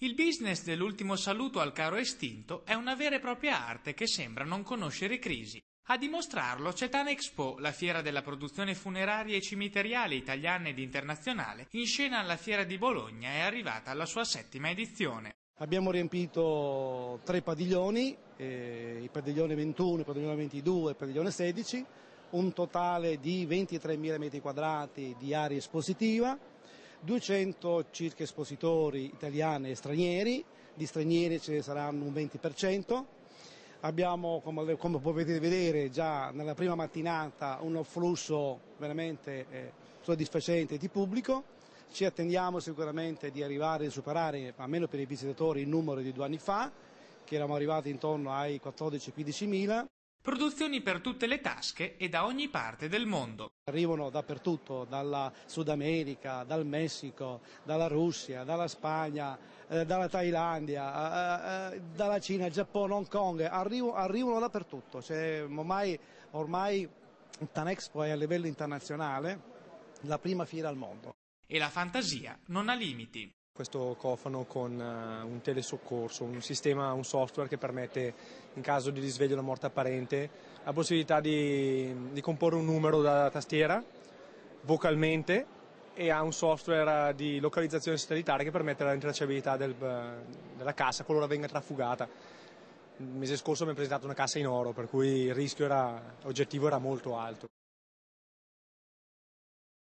Il business dell'ultimo saluto al caro estinto è una vera e propria arte che sembra non conoscere crisi. A dimostrarlo c'è Tanexpo, la fiera della produzione funeraria e cimiteriale italiana ed internazionale, in scena alla Fiera di Bologna è arrivata alla sua settima edizione. Abbiamo riempito tre padiglioni, eh, il padiglione 21, il padiglione 22 e il padiglione 16, un totale di 23.000 metri quadrati di area espositiva, 200 circa espositori italiani e stranieri, di stranieri ce ne saranno un 20%. Abbiamo, come, come potete vedere, già nella prima mattinata un afflusso veramente eh, soddisfacente di pubblico. Ci attendiamo sicuramente di arrivare a superare, almeno per i visitatori, il numero di due anni fa, che eravamo arrivati intorno ai 14-15 mila. Produzioni per tutte le tasche e da ogni parte del mondo. Arrivano dappertutto, dalla Sud America, dal Messico, dalla Russia, dalla Spagna, eh, dalla Thailandia, eh, eh, dalla Cina, Giappone, Hong Kong, arrivano, arrivano dappertutto. Cioè, ormai, ormai Tanexpo è a livello internazionale la prima fiera al mondo. E la fantasia non ha limiti questo cofano con uh, un telesoccorso, un sistema, un software che permette in caso di risveglio della morte apparente la possibilità di, di comporre un numero da tastiera vocalmente e ha un software di localizzazione satellitare che permette la rintracciabilità del, della cassa qualora venga trafugata. Il mese scorso abbiamo presentato una cassa in oro, per cui il rischio era, oggettivo era molto alto.